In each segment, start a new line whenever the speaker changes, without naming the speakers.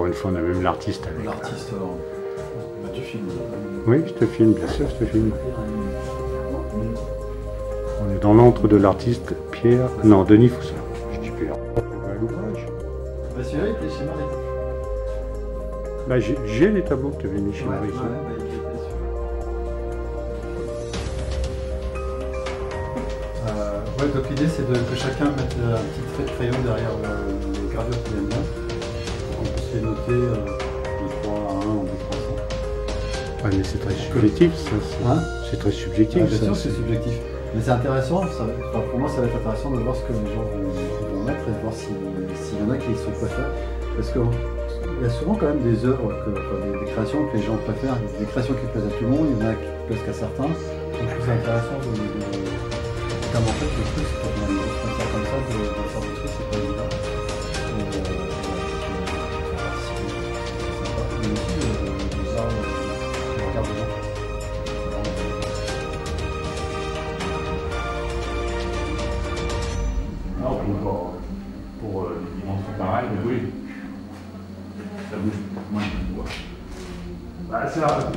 pour une fois, on a même l'artiste avec.
L'artiste, alors, bah, tu filmes.
Oui, je te filme, bien sûr, je te filme. On est dans l'antre de l'artiste Pierre. Non, Denis Foussin. Je dis Pierre. Bah, l'ouvrage.
Bah, celui-là, il était chez Marie.
Bah, j'ai- les tableaux que tu avais mis chez
Ouais,
Marie.
ouais, bah. Euh, ouais, donc l'idée c'est de, que chacun mette euh, un petit trait de crayon derrière euh, les gravures qu'il aime bien. Noter euh, de 3 à 1 ou de 300.
Ouais, mais c'est très subjectif, ça. c'est-
Hein
très subjectif,
bien
ça.
sûr, c'est subjectif. Mais c'est intéressant, ça, enfin, pour moi ça va être intéressant de voir ce que les gens vont, vont mettre et de voir si- s'il y en a qui sont préférés. Parce qu'il y a souvent quand même des œuvres, que, enfin, des, des créations que les gens préfèrent, des créations qui plaisent à tout le monde, il y en a qui plaisent qu'à certains. Donc je trouve ça intéressant de, de, en fait le truc, c'est quand on a une grosse matière comme ça, de, de faire des trucs,
ça,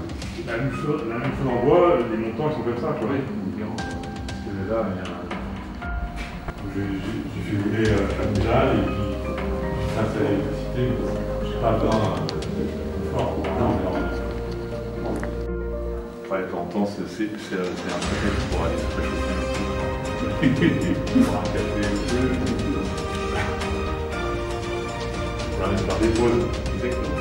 la même chose, la même chose en bois, les montants ils sont comme ça, tu vois. Parce que là, il y a un- j'ai fait rouler euh, la pédale et puis j'ai installé l'électricité, mais j'ai pas besoin euh, fort pour temps, c'est c'est- c'est- c'est un prétexte pour aller se réchauffer. Pour un café ou deux. Pour aller se faire des pauses. Exactement.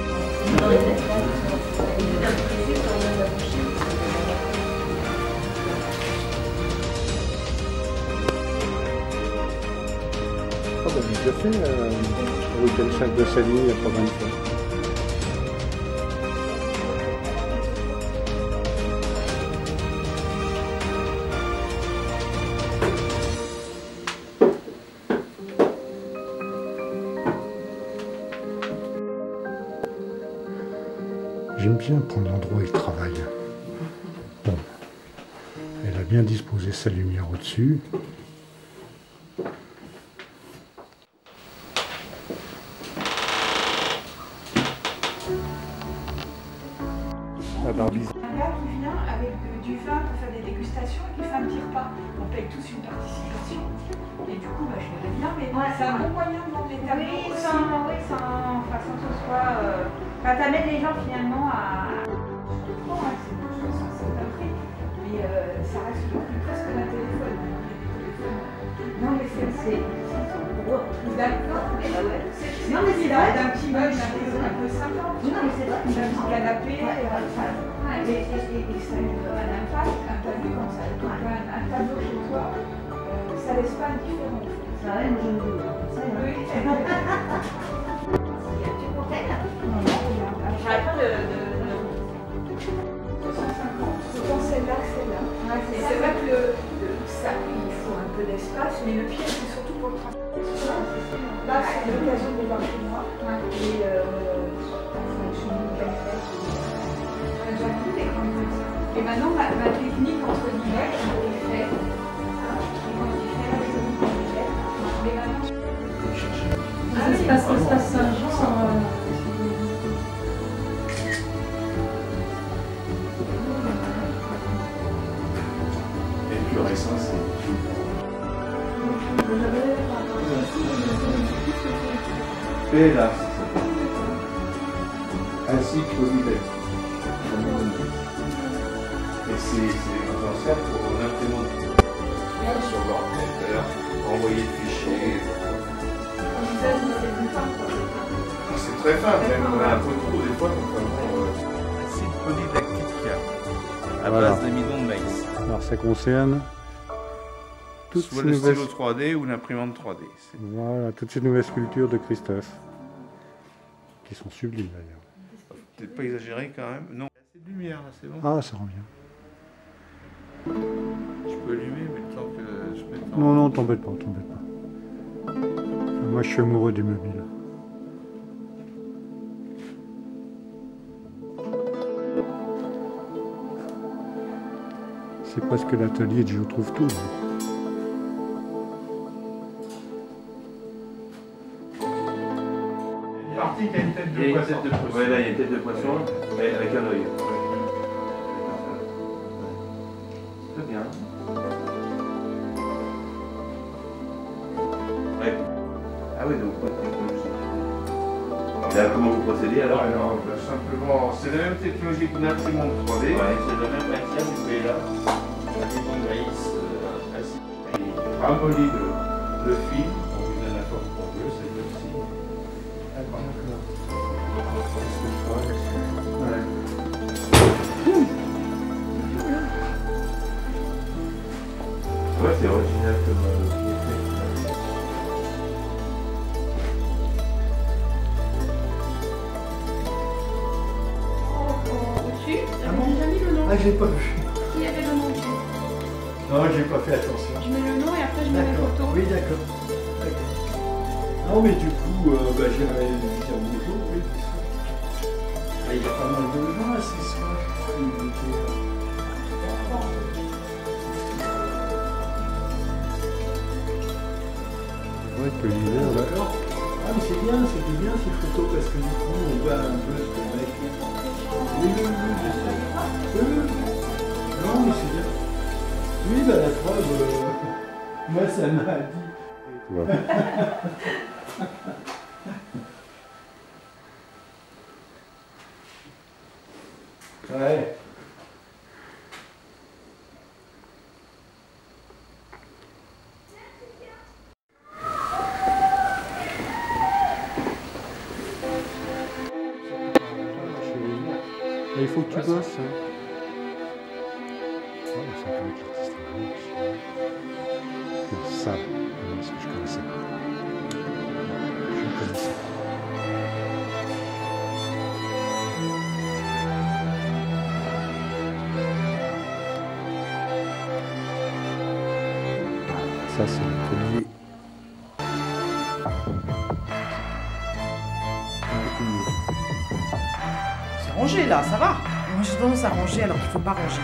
Déjà fait euh, le week-end 5 de Sally il y a pas mal de fois. J'aime bien prendre l'endroit où il travaille. Bon. Elle a bien disposé sa lumière au-dessus. La barbise.
Un gars qui vient avec de- du vin pour faire des dégustations et qui fait un petit repas. On paye tous une participation. Et du coup, bah, je verrais bien, mais
Ouais.
c'est un bon moyen de vendre les tableaux
Oui,
aussi.
sans, oui, sans, enfin, sans que ce soit. Euh, enfin, t'amènes les gens finalement à.
Bon, ouais, c'est bon, je que c'est un prix. Mais euh, ça reste prix presque d'un téléphone.
Non, mais c'est. Non, mais c'est vrai.
d'un petit meuble un peu, sympa.
Non, mais c'est vrai.
D'un petit canapé. Et, ça a eu un impact, un tableau comme ça. Un, tableau chez toi, ça laisse pas indifférent.
Ça va, moi je. Ça y est.
Oui,
Tu es contente J'arrête pas de. de, de...
250. Autant celle-là que celle-là.
C'est
vrai que le, ça, il faut un peu d'espace, mais le pire, Là, c'est l'occasion de les voir chez moi. Et euh, je suis une camionnette. J'ai déjà vu des grandes ça. Et maintenant, ma, ma technique, entre guillemets, je l'ai fait. Quand j'ai fait la technique, je l'ai fait. Mais maintenant,
Ah, oui, ça se
Et le plus récent, c'est.
Et là, ainsi. Et c'est on sert pour l'imprimante sur l'ordinateur, envoyer le fichier. C'est très fin, même on a un peu trop des fois, donc vraiment.
acide polydactique à
Voilà.
base d'amidon de maïs.
Alors ça concerne toutes
Soit
ces,
le
nouvelles...
stylo 3D ou l'imprimante 3D. C'est-
voilà, toutes ces nouvelles sculptures de Christophe. Qui sont sublimes d'ailleurs.
Peut-être pas exagéré quand même. Non. Assez de lumière là, c'est bon.
Ah, ça rend bien.
Je peux allumer, mais le temps que je mette en.
Non, non, t'embête pas, t'embête pas. Moi, je suis amoureux du mobile. C'est presque l'atelier de Je trouve tout.
Une une tête de
poisson.
Ouais, là, il y a une tête de poisson, mais avec un œil. Très bien. Ouais. Ah oui, donc, ouais. Et là, comment vous procédez alors
bah, simplement, c'est la même technologie qu'une imprimante 3D.
Ouais, c'est le même matière, vous pouvez là. De maïs euh,
ramollit le, le fil,
Ah bon
j'ai mis le nom.
Ah, j'ai pas vu.
Qui avait le nom dessus
Non, j'ai pas fait attention.
Je mets le nom et après je mets la
D'accord.
photo.
Oui, d'accord. Non, mais du coup, euh, bah, lui dire bonjour, oui. Il y a pas mal de gens là ce soir. Il était,
Ouais, que l'hiver, là.
D'accord. Ah, mais c'est bien, c'était bien ces photos parce que du coup, on voit un peu ce qu'on a écrit. Oui, oui, oui, bien sûr. Oui. Non, mais c'est bien. Oui, bah la preuve, euh, moi ça m'a dit. Ouais.
tu bosses. hein. C'est un peu avec l'artiste vraiment aussi. Non, ça, non, parce que je connaissais pas. Je connaissais pas. Ça, c'est le premier.
C'est rangé là, ça va. Moi j'ai tendance à ranger alors qu'il faut pas ranger.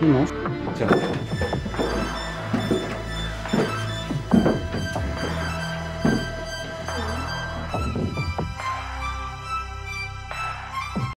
Non.
Tiens.